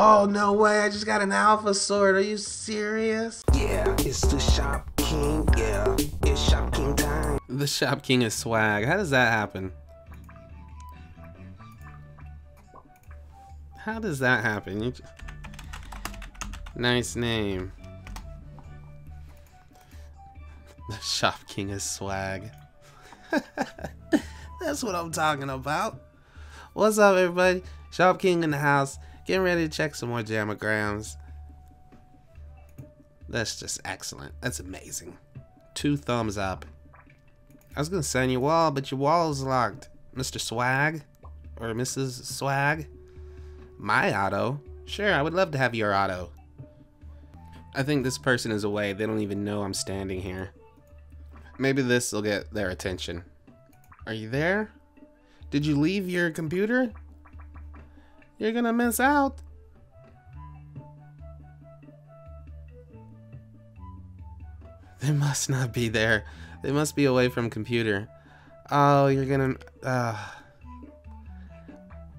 Oh, no way. I just got an alpha sword. Are you serious? Yeah, it's the Shop King. Yeah, it's Shop King time. The Shop King is swag. How does that happen? How does that happen? You just... Nice name. The Shop King is swag. That's what I'm talking about. What's up, everybody? Shop King in the house. Getting ready to check some more jamograms. That's just excellent. That's amazing. Two thumbs up. I was gonna send your wall, but your wall is locked. Mr. Swag? Or Mrs. Swag? My auto? Sure, I would love to have your auto. I think this person is away. They don't even know I'm standing here. Maybe this will get their attention. Are you there? Did you leave your computer? You're gonna miss out. They must not be there. They must be away from computer. Oh, you're gonna... Uh,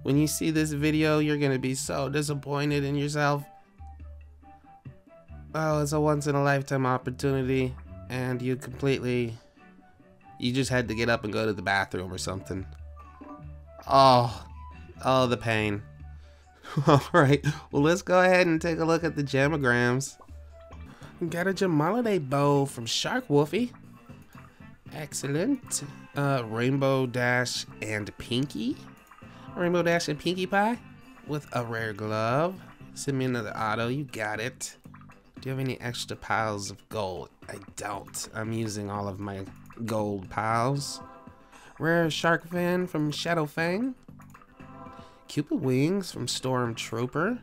when you see this video, you're gonna be so disappointed in yourself. Oh, it's a once-in-a-lifetime opportunity, and you completely... You just had to get up and go to the bathroom or something. Oh, oh, the pain. Alright, well let's go ahead and take a look at the jamograms. Got a Jamaliday bow from Shark Wolfie. Excellent. Uh, Rainbow Dash and Pinkie. Rainbow Dash and Pinkie Pie with a rare glove. Send me another auto, you got it. Do you have any extra piles of gold? I don't. I'm using all of my gold piles. Rare Shark Fin from Shadow Fang. Cupid Wings from Stormtrooper.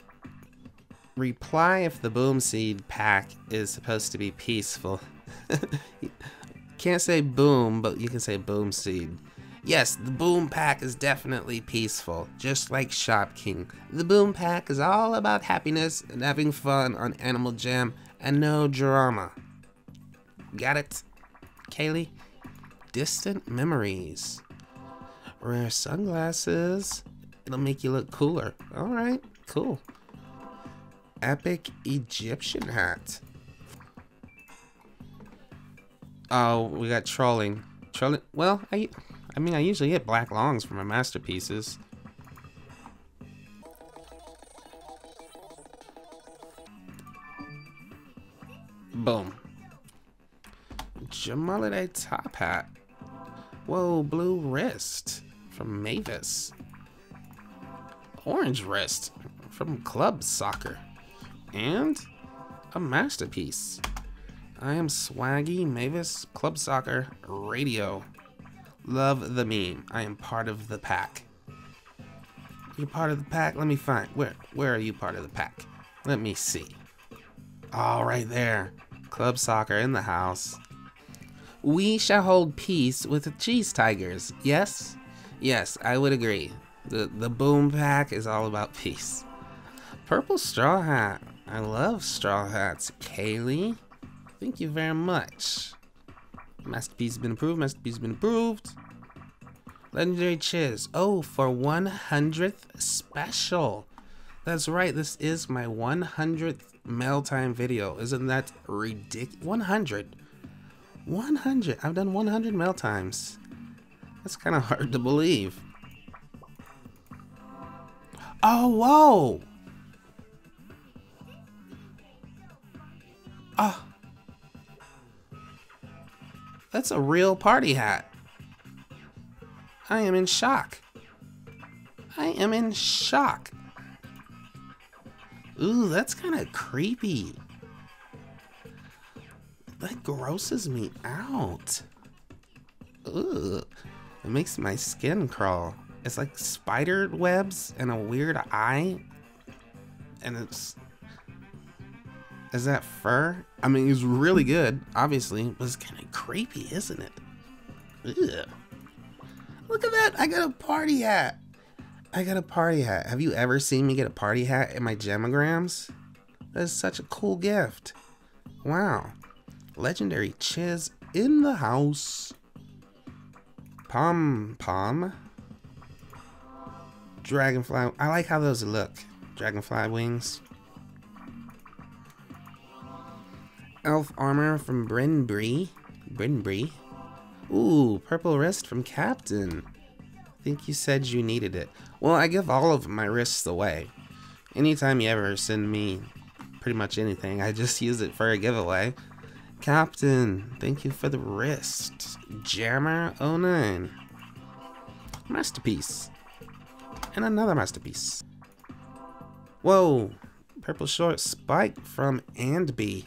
Reply if the Boom Seed pack is supposed to be peaceful. Can't say boom, but you can say boom seed. Yes, the boom pack is definitely peaceful, just like Shop King. The boom pack is all about happiness and having fun on Animal Jam and no drama. Got it? Kaylee? Distant memories. Rare sunglasses. It'll make you look cooler. Alright, cool. Epic Egyptian hat. Oh, we got trolling. Trolling. Well, I, I mean, I usually get black longs for my masterpieces. Boom. Jamaliday top hat. Whoa, blue wrist from Mavis. Orange wrist from Club Soccer. And a masterpiece. I am Swaggy Mavis Club Soccer Radio. Love the meme. I am part of the pack. You're part of the pack? Let me find. Where where are you part of the pack? Let me see. All oh, right there. Club Soccer in the house. We shall hold peace with the Cheese Tigers. Yes? Yes, I would agree. The the boom pack is all about peace. Purple straw hat. I love straw hats. Kaylee, thank you very much. Masterpiece has been approved. Masterpiece has been approved. Legendary Chiz. Oh, for 100th special. That's right. This is my 100th mail time video. Isn't that ridiculous? 100. 100. I've done 100 mail times. That's kind of hard to believe. Oh, whoa. Oh. That's a real party hat. I am in shock. I am in shock. Ooh, that's kind of creepy. That grosses me out. Ugh. It makes my skin crawl. It's like spider webs and a weird eye. And it's... Is that fur? I mean, it's really good, obviously, but it's kind of creepy, isn't it? Ugh. Look at that! I got a party hat! I got a party hat. Have you ever seen me get a party hat in my jamograms? That is such a cool gift. Wow. Legendary Chiz in the house. Pom Pom. Dragonfly. I like how those look. Dragonfly wings. Elf armor from Brinbree. Brinbree. Ooh, purple wrist from Captain. I think you said you needed it. Well, I give all of my wrists away. Anytime you ever send me pretty much anything, I just use it for a giveaway. Captain, thank you for the wrist. Jammer09. Masterpiece. And another masterpiece. Whoa! Purple short spike from Andby.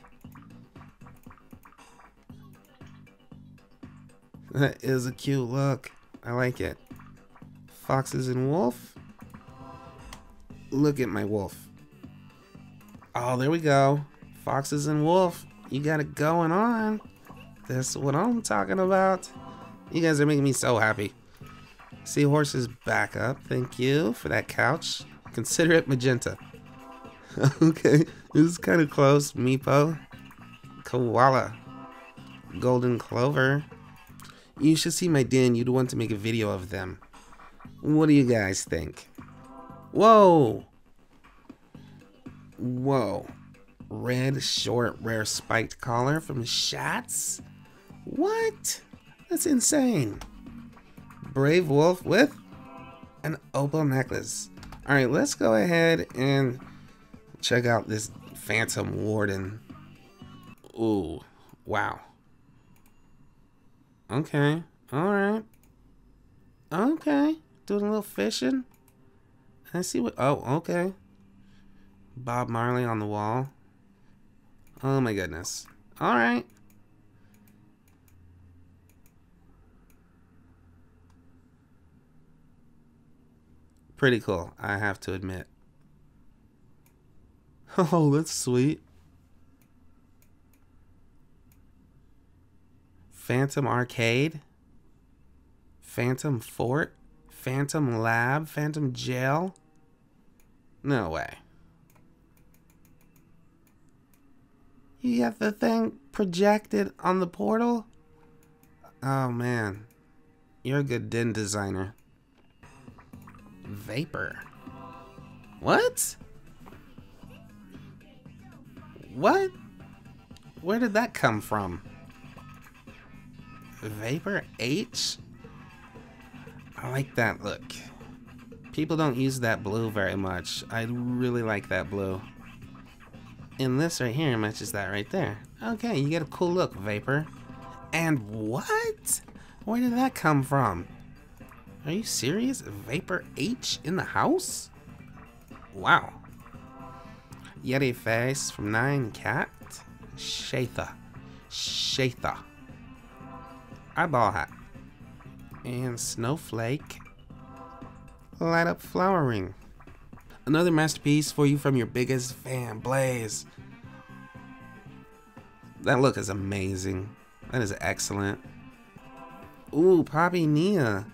That is a cute look. I like it. Foxes and wolf. Look at my wolf. Oh, there we go. Foxes and wolf. You got it going on. That's what I'm talking about. You guys are making me so happy. Seahorse's back up. Thank you for that couch. Consider it magenta. okay, this is kind of close. Meepo. Koala. Golden Clover. You should see my den. You'd want to make a video of them. What do you guys think? Whoa! Whoa. Red short rare spiked collar from Shats? What? That's insane. Brave wolf with an opal necklace. Alright, let's go ahead and check out this Phantom Warden. Ooh, wow. Okay. All right. Okay. Doing a little fishing. I see what. Oh, okay. Bob Marley on the wall. Oh my goodness. All Pretty cool, I have to admit. Oh, that's sweet. Phantom Arcade, Phantom Fort, Phantom Lab, Phantom Jail. No way. You got the thing projected on the portal? Oh man. You're a good den designer. Vapor. What? What? Where did that come from? Vapor H? I like that look. People don't use that blue very much. I really like that blue. And this right here matches that right there. Okay, you get a cool look, Vapor. And what? Where did that come from? Are you serious? Vapor H in the house? Wow. Yeti face from Nine Cat. Shatha. Shatha eyeball hat. And Snowflake. Light up Flowering. Another masterpiece for you from your biggest fan, Blaze. That look is amazing. That is excellent. Ooh, Poppy Nia.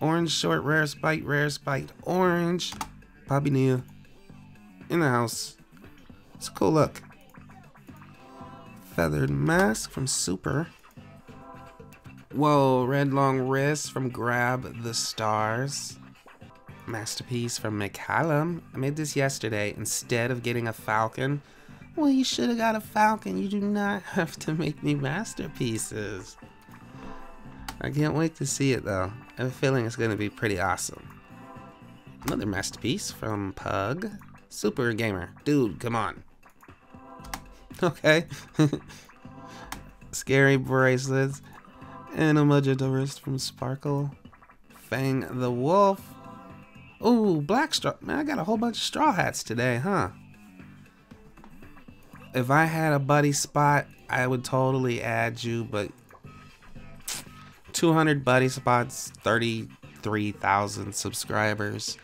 Orange short rare spike, rare spiked orange. Poppy Nia. In the house. It's a cool look. Feathered mask from Super. Whoa, red long wrist from Grab the Stars. Masterpiece from McCallum. I made this yesterday instead of getting a falcon. Well, you should have got a falcon. You do not have to make me masterpieces. I can't wait to see it though. I have a feeling it's going to be pretty awesome. Another masterpiece from Pug. Super Gamer. Dude, come on. Okay. Scary bracelets and a magenta wrist from Sparkle. Fang the Wolf. Ooh, black straw. Man, I got a whole bunch of straw hats today, huh? If I had a buddy spot, I would totally add you, but 200 buddy spots, 33,000 subscribers.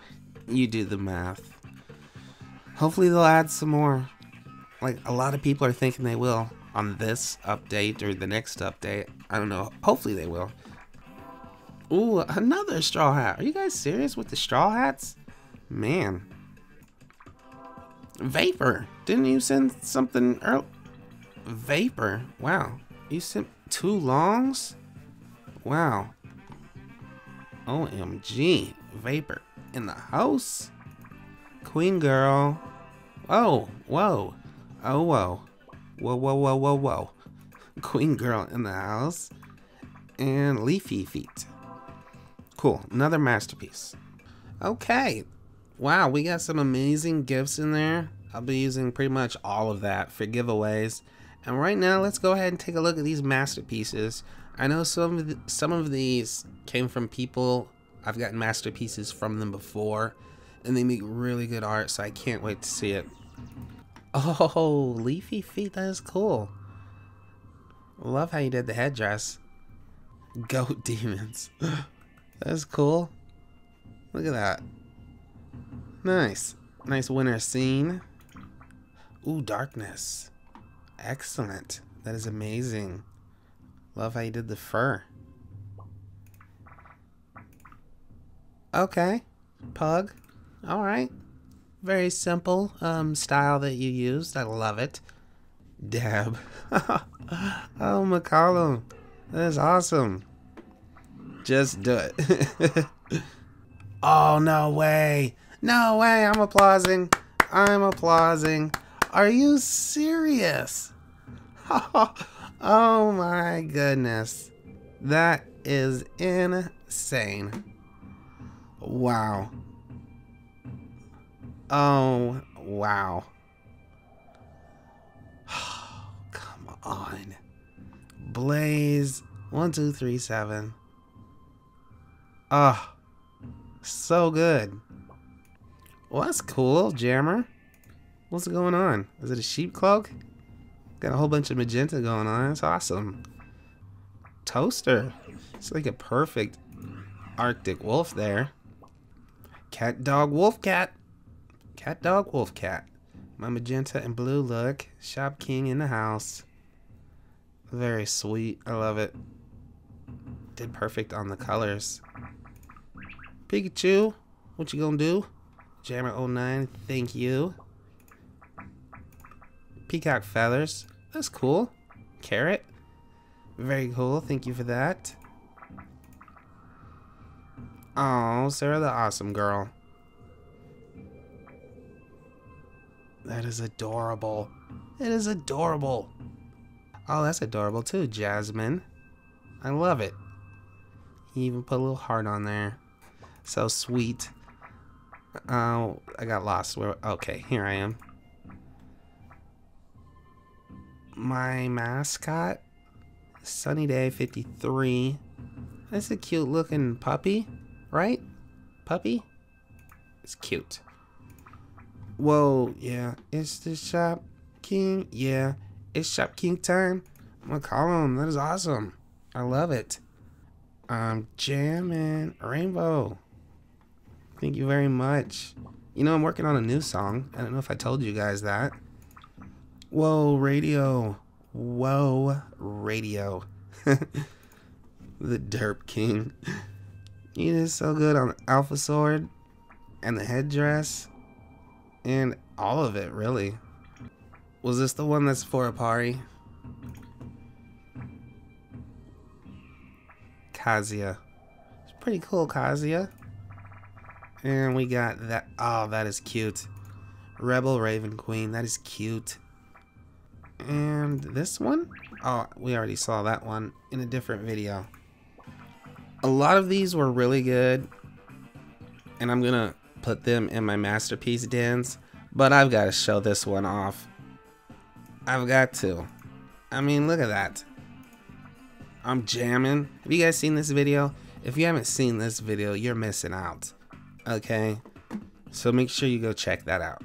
You do the math. Hopefully they'll add some more. Like a lot of people are thinking they will on this update or the next update. I don't know. Hopefully they will. Ooh, another straw hat. Are you guys serious with the straw hats? Man. Vapor. Didn't you send something early? Vapor. Wow. You sent two longs? Wow. OMG. Vapor. In the house? Queen girl. Oh, whoa. Oh, whoa. Whoa, whoa, whoa, whoa, whoa. Queen girl in the house. And leafy feet. Cool. Another masterpiece. Okay. Wow, we got some amazing gifts in there. I'll be using pretty much all of that for giveaways. And right now, let's go ahead and take a look at these masterpieces. I know some of the, some of these came from people. I've gotten masterpieces from them before, and they make really good art. So I can't wait to see it. Oh, leafy feet. That is cool. Love how you did the headdress. Goat demons. That's cool. Look at that. Nice. Nice winter scene. Ooh, darkness. Excellent. That is amazing. Love how you did the fur. Okay. Pug. Alright. Very simple um, style that you used. I love it. Dab. oh, McCollum. That is awesome. Just do it. oh, no way. No way. I'm applauding. I'm applauding. Are you serious? oh my goodness. That is insane. Wow. Oh, wow. Come on. Blaze. One, two, three, seven. Oh, so good. Well, that's cool, Jammer. What's going on? Is it a sheep cloak? Got a whole bunch of magenta going on. It's awesome. Toaster. It's like a perfect Arctic wolf there. Cat, dog, wolf, cat. Cat, dog, wolf, cat. My magenta and blue look. Shop King in the house. Very sweet. I love it. Did perfect on the colors. Pikachu, what you gonna do? Jammer09, thank you. Peacock feathers. That's cool. Carrot. Very cool. Thank you for that. Oh, Sarah the awesome girl. That is adorable. It is adorable. Oh, that's adorable too, Jasmine. I love it. He even put a little heart on there. So sweet. Oh, I got lost. Where? Okay, here I am. My mascot, Sunny Day 53. That's a cute looking puppy, right? Puppy? It's cute. Whoa, yeah. It's the Shop King. Yeah, it's Shop King time. I'm gonna call him. That is awesome. I love it. I'm jamming Rainbow. Thank you very much. You know, I'm working on a new song. I don't know if I told you guys that. Whoa, radio. Whoa, radio. the Derp King. He is so good on Alpha Sword and the headdress and all of it, really. Was this the one that's for a party? Kazia. It's pretty cool, Kazia. And we got that. Oh, that is cute. Rebel Raven Queen. That is cute. And this one? Oh, we already saw that one in a different video. A lot of these were really good. And I'm going to put them in my masterpiece dens. But I've got to show this one off. I've got to. I mean, look at that. I'm jamming. Have you guys seen this video? If you haven't seen this video, you're missing out. Okay? So make sure you go check that out.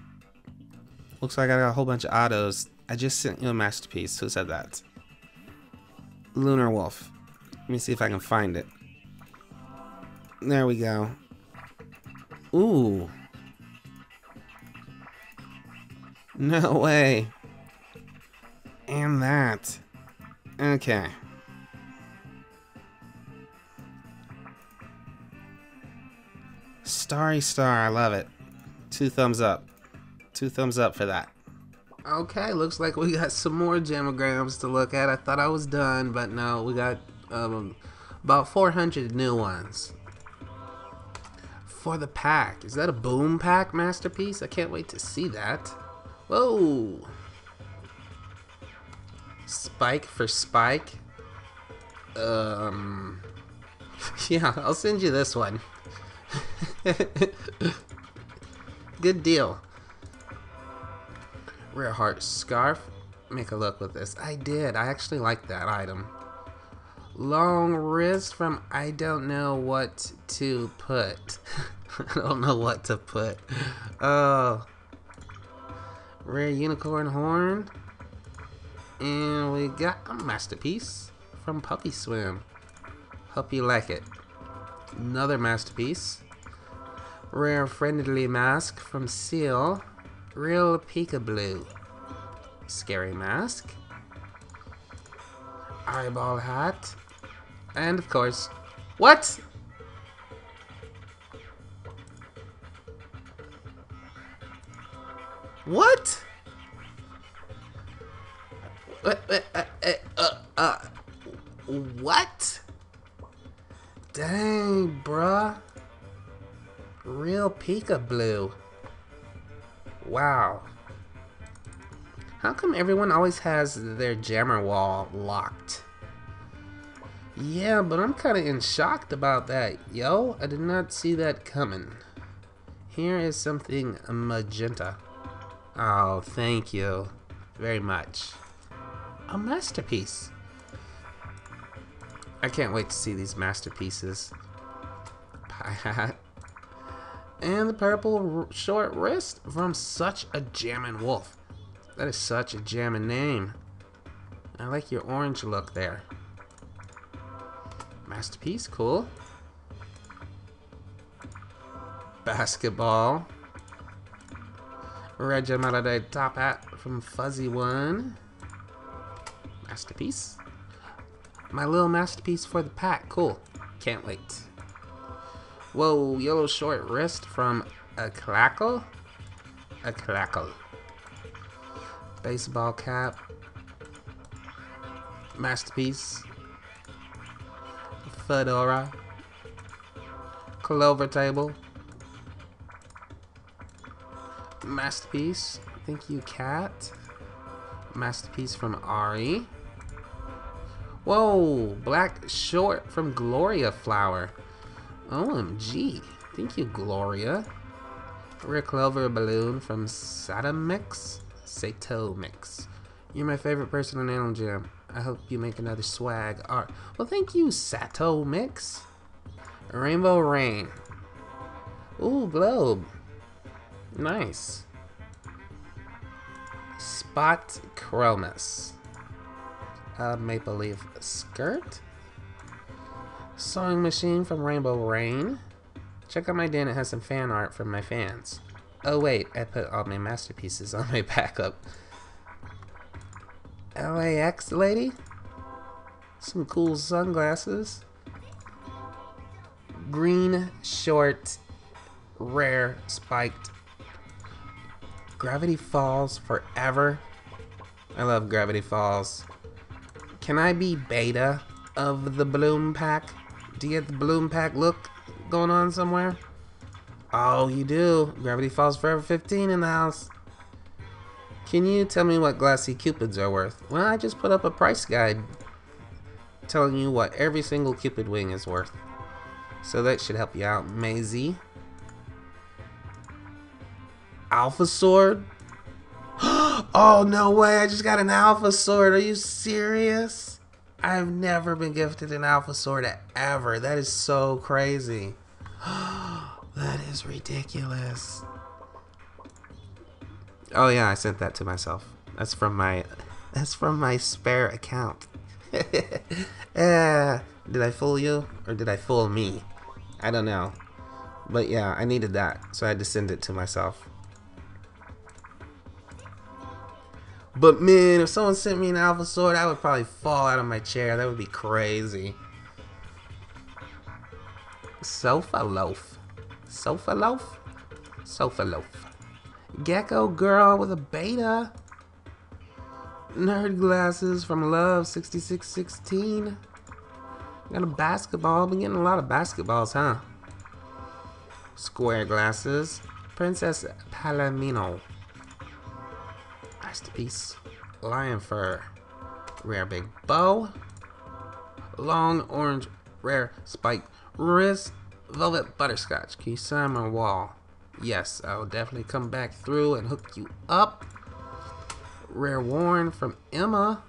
Looks like I got a whole bunch of autos. I just sent you a masterpiece. Who said that? Lunar Wolf. Let me see if I can find it. There we go. Ooh. No way. And that. Okay. Starry Star, I love it. Two thumbs up. Two thumbs up for that. Okay, looks like we got some more jamograms to look at. I thought I was done, but no, we got um, about 400 new ones. for the pack. Is that a boom pack masterpiece? I can't wait to see that. Whoa. Spike for Spike. Um. Yeah, I'll send you this one. Good deal. Rare heart scarf. Make a look with this. I did. I actually like that item. Long wrist from I don't know what to put. I don't know what to put. Oh. Rare unicorn horn. And we got a masterpiece from Puppy Swim. Hope you like it. Another masterpiece. Rare friendly mask from Seal. Real peekaboo. Scary mask. Eyeball hat. And of course, what? What? Uh, uh, uh, uh, what? Dang, bruh. Real peekaboo. Wow. How come everyone always has their jammer wall locked? Yeah, but I'm kind of in shocked about that, yo. I did not see that coming. Here is something magenta. Oh, thank you very much. A masterpiece. I can't wait to see these masterpieces. Pie hat. And the purple short wrist from such a jammin' wolf. That is such a jammin' name. I like your orange look there. Masterpiece, cool. Basketball. Regimented top hat from Fuzzy One. Masterpiece. My little masterpiece for the pack, cool. Can't wait. Whoa, yellow short wrist from a clackle? A clackle. Baseball cap. Masterpiece. Fedora. Clover table. Masterpiece. Thank you, cat. Masterpiece from Ari. Whoa, black short from Gloria Flower. OMG. Thank you, Gloria. Rare Clover Balloon from Satomix? Satomix. You're my favorite person on Animal Jam. I hope you make another swag art. Well, thank you, Satomix. Rainbow Rain. Ooh, globe. Nice. Spot Chromus. A maple leaf skirt. Sewing machine from Rainbow Rain. Check out my den, it has some fan art from my fans. Oh wait, I put all my masterpieces on my backup. LAX lady? Some cool sunglasses. Green short, rare, spiked. Gravity Falls forever. I love Gravity Falls. Can I be beta of the Bloom Pack? Do you get the Bloom Pack look going on somewhere? Oh, you do. Gravity Falls Forever 15 in the house. Can you tell me what glassy cupids are worth? Well, I just put up a price guide telling you what every single cupid wing is worth. So that should help you out, Maisie. Alpha Sword? oh, no way. I just got an Alpha Sword. Are you serious? I've never been gifted an Alpha Sword ever. That is so crazy. that is ridiculous. Oh yeah, I sent that to myself. That's from my that's from my spare account. uh, did I fool you or did I fool me? I don't know. But yeah, I needed that, so I had to send it to myself. But man, if someone sent me an alpha sword, I would probably fall out of my chair. That would be crazy. Sofa loaf. Sofa loaf? Sofa loaf. Gecko girl with a beta. Nerd glasses from Love 6616. Got a basketball. Been getting a lot of basketballs, huh? Square glasses. Princess Palomino. Masterpiece. Lion fur. Rare big bow. Long orange rare spike wrist. Velvet butterscotch. Can you sign my wall? Yes, I'll definitely come back through and hook you up. Rare worn from Emma.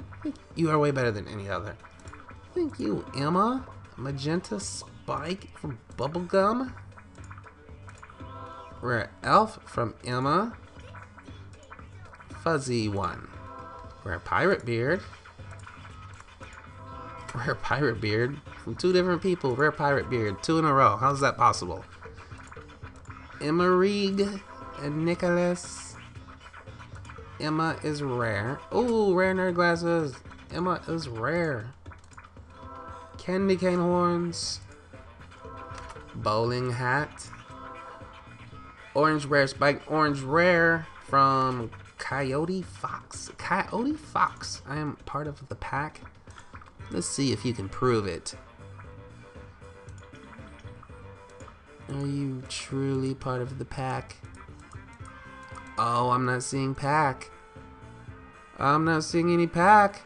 You are way better than any other. Thank you, Emma. Magenta spike from Bubblegum. Rare elf from Emma. Fuzzy one. Rare pirate beard. Rare pirate beard from two different people. Rare pirate beard, two in a row. How's that possible? Emma Reed and Nicholas. Emma is rare. Oh, rare nerd glasses. Emma is rare. Candy cane horns. Bowling hat. Orange rare spike. Orange rare from Coyote Fox. Coyote Fox. I am part of the pack. Let's see if you can prove it. Are you truly part of the pack? Oh, I'm not seeing pack. I'm not seeing any pack.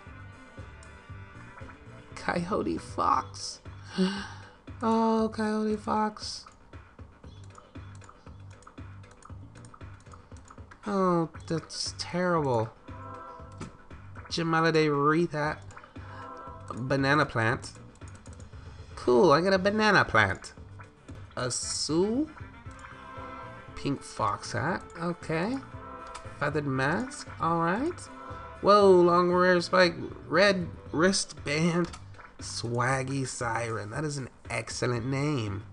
Coyote Fox. Oh, Coyote Fox. Oh, that's terrible. Jamalade read that. Banana plant. Cool, I got a banana plant. A Sue. Pink fox hat. Okay. Feathered mask. Alright. Whoa, long rare spike. Red wristband. Swaggy Siren. That is an excellent name.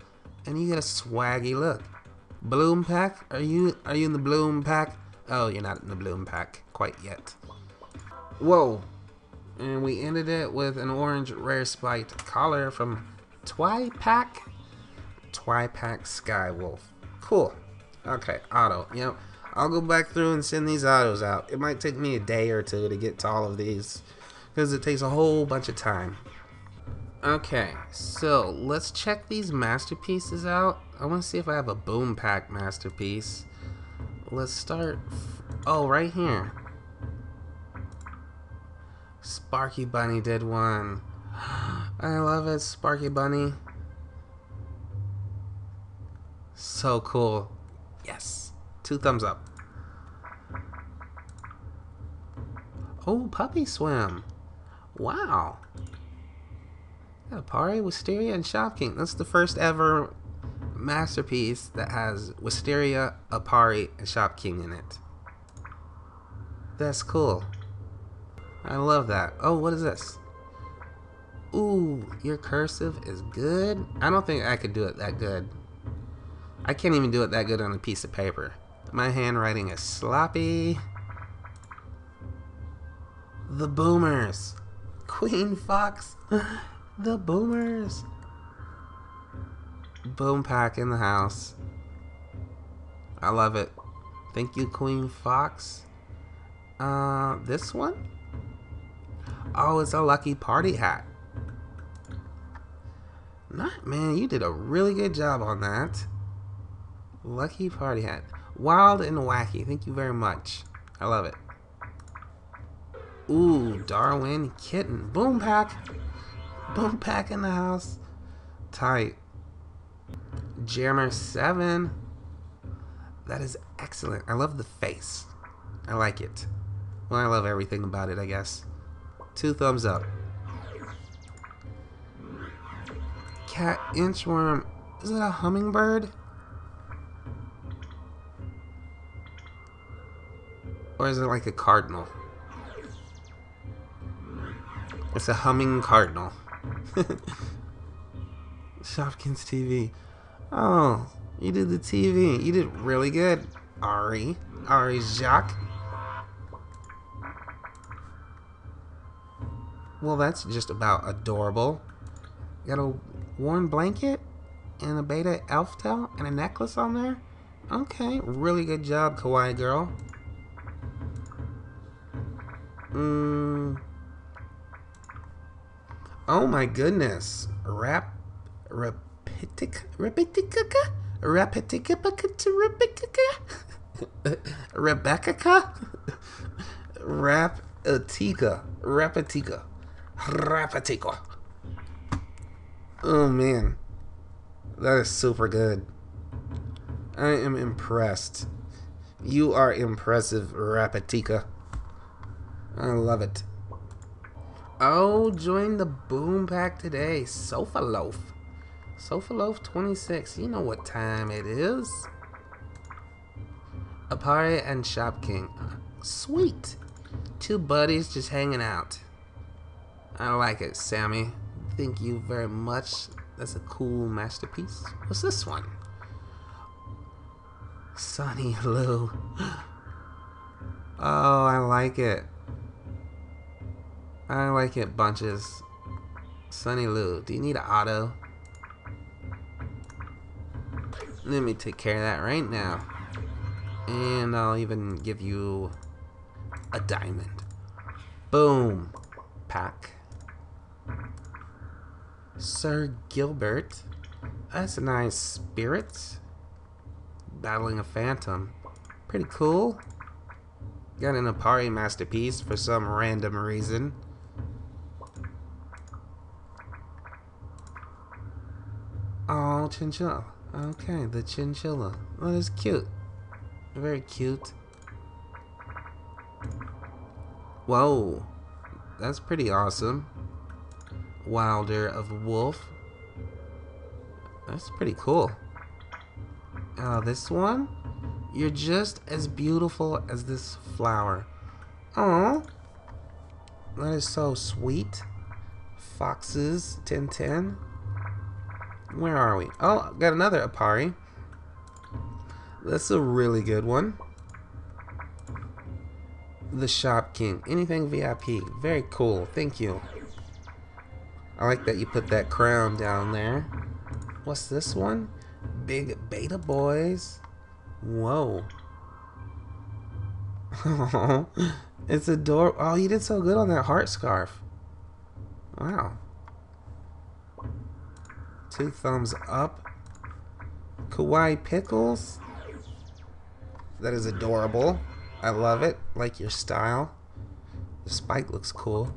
And you get a swaggy look. Bloom pack? Are you are you in the bloom pack? Oh, you're not in the bloom pack quite yet. Whoa. And we ended it with an orange rare spiked collar from Twy Pack. Twy Pack Skywolf. Cool. Okay, auto. You know, I'll go back through and send these autos out. It might take me a day or two to get to all of these because it takes a whole bunch of time. Okay, so let's check these masterpieces out. I want to see if I have a boom pack masterpiece. Let's start. Oh, right here. Sparky Bunny did one. I love it, Sparky Bunny. So cool. Yes. Two thumbs up. Oh, Puppy Swim. Wow. Yeah, Pari, Wisteria, and Shop King. That's the first ever masterpiece that has Wisteria, Aparri, and Shop King in it. That's cool. I love that. Oh, what is this? Ooh, your cursive is good. I don't think I could do it that good. I can't even do it that good on a piece of paper. My handwriting is sloppy. The Boomers. Queen Fox. the Boomers. Boom pack in the house. I love it. Thank you, Queen Fox. Uh, this one? Oh, it's a lucky party hat. Not man, you did a really good job on that. Lucky party hat. Wild and wacky. Thank you very much. I love it. Ooh, Darwin kitten. Boom pack. Boom pack in the house. Tight. Jammer 7. That is excellent. I love the face. I like it. Well, I love everything about it, I guess. Two thumbs up. Cat inchworm. Is it a hummingbird? Or is it like a cardinal? It's a humming cardinal. Shopkins TV. Oh, you did the TV. You did really good, Ari. Ari Jacques. Well, that's just about adorable. Got a worn blanket and a beta elf tail and a necklace on there. Okay, really good job, Kawaii girl. Mm. Oh my goodness. Rap Rapitica Rapitica Repetica Rebecca Rapatica Rapatica Rapatica Oh man. That is super good. I am impressed. You are impressive, Rapatica. I love it. Oh, join the boom pack today. Sofa Loaf. Sofa Loaf 26. You know what time it is. Aparri and Shop King. Sweet. Two buddies just hanging out. I like it, Sammy. Thank you very much. That's a cool masterpiece. What's this one? Sunny Lou. Oh, I like it. I like it, bunches. Sunny Lou, do you need an auto? Let me take care of that right now. And I'll even give you a diamond. Boom. Pack. Sir Gilbert. That's a nice spirit. Battling a phantom. Pretty cool. Got an Aparri masterpiece for some random reason. Oh, chinchilla. Okay, the chinchilla. Oh, that's cute. Very cute. Whoa. That's pretty awesome. Wilder of Wolf. That's pretty cool. Oh, this one? You're just as beautiful as this flower. Oh, that is so sweet. Foxes, 1010. Where are we? Oh, got another Aparri. That's a really good one. The Shop King. Anything VIP. Very cool. Thank you. I like that you put that crown down there. What's this one? Big Beta Boys. Whoa. it's adorable. Oh, you did so good on that heart scarf. Wow. Two thumbs up. Kawaii Pickles. That is adorable. I love it. Like your style. The spike looks cool.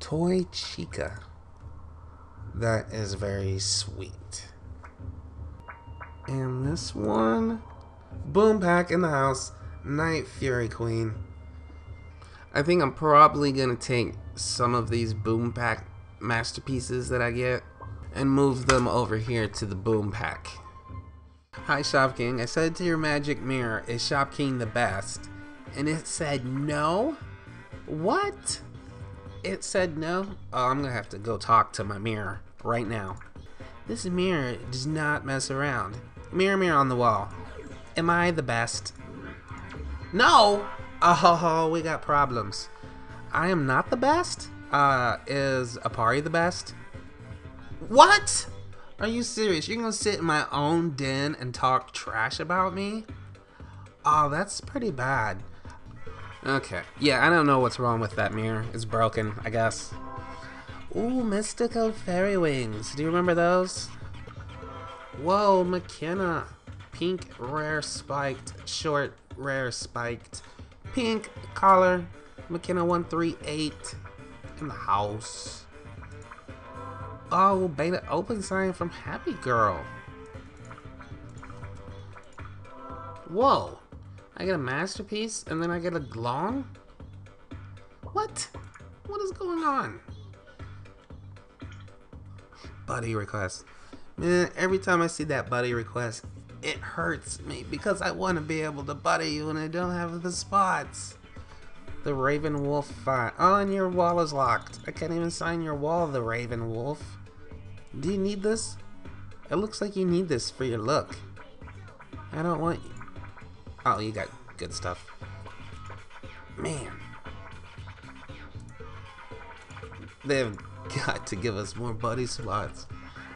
Toy Chica. That is very sweet. And this one, Boom Pack in the house, Night Fury Queen. I think I'm probably gonna take some of these Boom Pack masterpieces that I get and move them over here to the Boom Pack. Hi Shop King, I said to your magic mirror, is Shop King the best? And it said no? What? It said no? Oh, I'm gonna have to go talk to my mirror right now. This mirror does not mess around. Mirror, mirror on the wall. Am I the best? No! Oh, we got problems. I am not the best? Uh, is Aparri the best? What? Are you serious? You're gonna sit in my own den and talk trash about me? Oh, that's pretty bad. Okay. Yeah, I don't know what's wrong with that mirror. It's broken, I guess. Ooh, mystical fairy wings. Do you remember those? Whoa, McKenna. Pink, rare, spiked, short, rare, spiked. Pink, collar, McKenna 138 in the house. Oh, beta open sign from Happy Girl. Whoa. I get a masterpiece and then I get a glong? What? What is going on? Buddy request. Man, every time I see that buddy request, it hurts me because I want to be able to buddy you and I don't have the spots. The Raven Wolf fight. Oh, and your wall is locked. I can't even sign your wall, the Raven Wolf. Do you need this? It looks like you need this for your look. I don't want you. Oh, you got good stuff. Man. They've got to give us more buddy slots.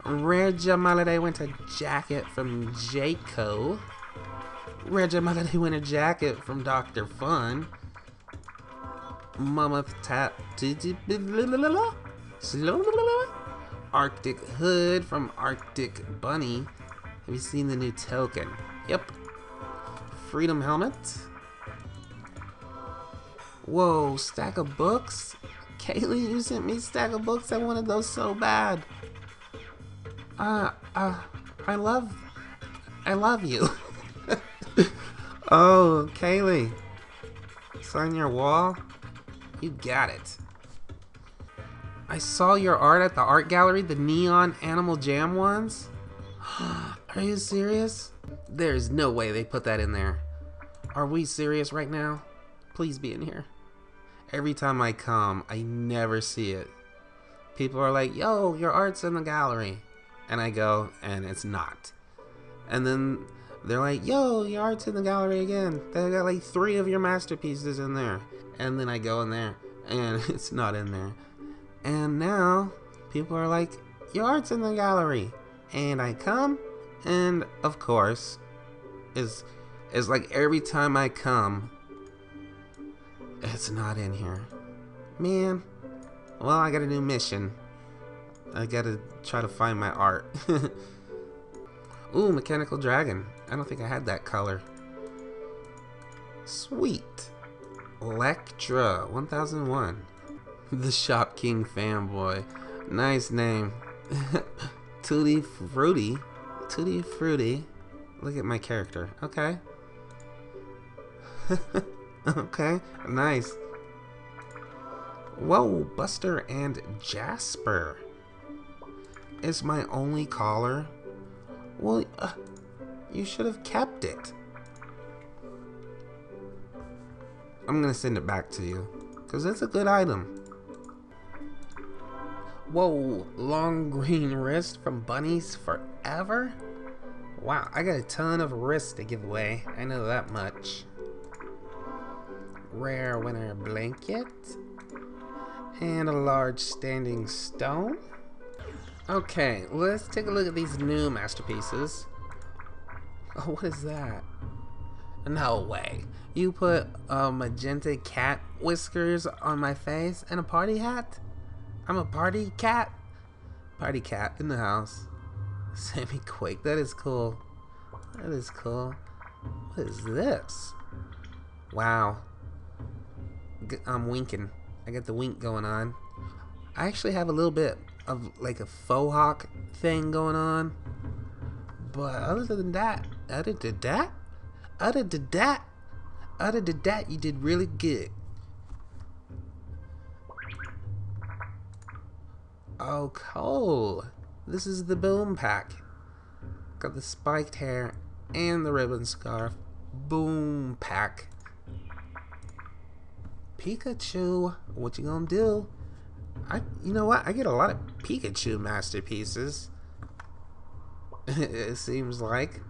Rare Jamaliday Winter Jacket from Jayco. Rare Jamaliday Winter Jacket from Dr. Fun. Mama Tap. Arctic Hood from Arctic Bunny. Have you seen the new token? Yep. Freedom Helmet. Whoa, stack of books? Kaylee, you sent me stack of books. I wanted those so bad. Uh, uh, I love, I love you. oh, Kaylee. On your wall? You got it. I saw your art at the art gallery, the neon animal jam ones. Are you serious? There's no way they put that in there. Are we serious right now? Please be in here. Every time I come, I never see it. People are like, yo, your art's in the gallery. And I go, and it's not. And then they're like, yo, your art's in the gallery again. They got like three of your masterpieces in there. And then I go in there, and it's not in there. And now people are like, your art's in the gallery. And I come, and of course, is is like every time I come, it's not in here. Man, well, I got a new mission. I gotta try to find my art. Ooh, Mechanical Dragon. I don't think I had that color. Sweet. Electra 1001. The Shopking fanboy. Nice name. Tutti Frutti. Tutti Frutti. Look at my character. Okay. okay. Nice. Whoa, Buster and Jasper. Is my only collar? Well, uh, you should have kept it. I'm gonna send it back to you. Because it's a good item. Whoa, long green wrist from Bunnies Forever? Wow, I got a ton of wrists to give away. I know that much. Rare winter blanket. And a large standing stone. Okay, let's take a look at these new masterpieces. Oh, what is that? No way. You put a magenta cat whiskers on my face and a party hat? I'm a party cat? Party cat in the house. Sammy Quake, that is cool. That is cool. What is this? Wow. I'm winking. I got the wink going on. I actually have a little bit of like a faux hawk thing going on. But other than that, other than that, other than that, other than that, you did really good. Oh, cool. This is the boom pack. Got the spiked hair and the ribbon scarf. Boom pack. Pikachu, what you gonna do? I, you know what? I get a lot of Pikachu masterpieces. it seems like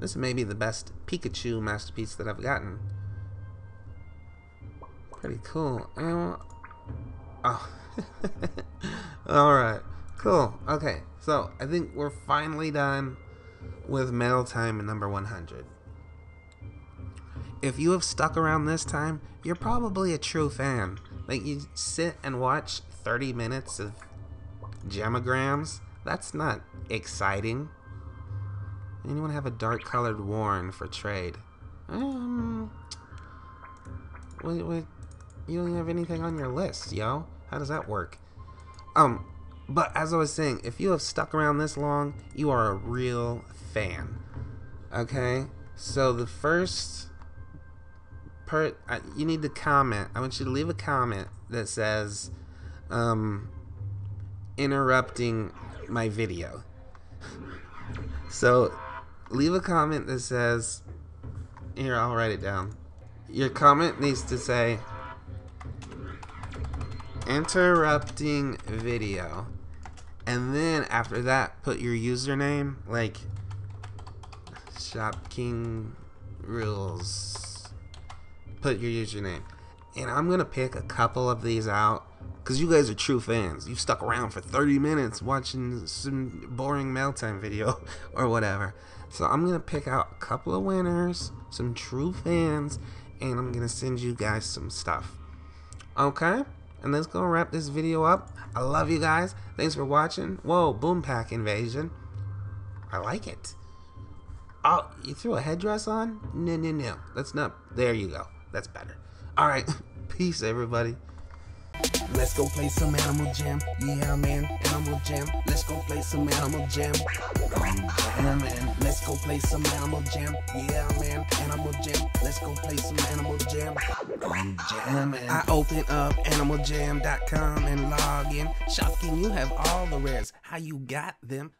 this may be the best Pikachu masterpiece that I've gotten. Pretty cool. Oh, all right, cool. Okay, so I think we're finally done with Mail Time number 100. If you have stuck around this time, you're probably a true fan. Like you sit and watch 30 minutes of jamograms. That's not exciting. Anyone have a dark colored Warren for trade? Um, wait, wait, you don't have anything on your list, yo. How does that work? Um, but as I was saying, if you have stuck around this long, you are a real fan. Okay, so the first per, uh, you need to comment. I want you to leave a comment that says, um, interrupting my video. So, leave a comment that says, here, I'll write it down. Your comment needs to say, interrupting video. And then after that, put your username, like Shopking Rules. Put your username. And I'm gonna pick a couple of these out because you guys are true fans. You've stuck around for 30 minutes watching some boring mail time video or whatever. So I'm gonna pick out a couple of winners, some true fans, and I'm gonna send you guys some stuff. Okay? And that's going to wrap this video up. I love you guys. Thanks for watching. Whoa, boom pack invasion. I like it. Oh, you threw a headdress on? No, no, no. That's not. There you go. That's better. All right. Peace, everybody. Let's go play some Animal Jam. Yeah, man. Animal Jam. Let's go play some Animal Jam. Yeah, man. Let's go play some Animal Jam. Yeah, man. Animal Jam. Let's go play some Animal Jam. Jam, man. I open up animaljam.com and log in. Shopking, you have all the rares. How you got them?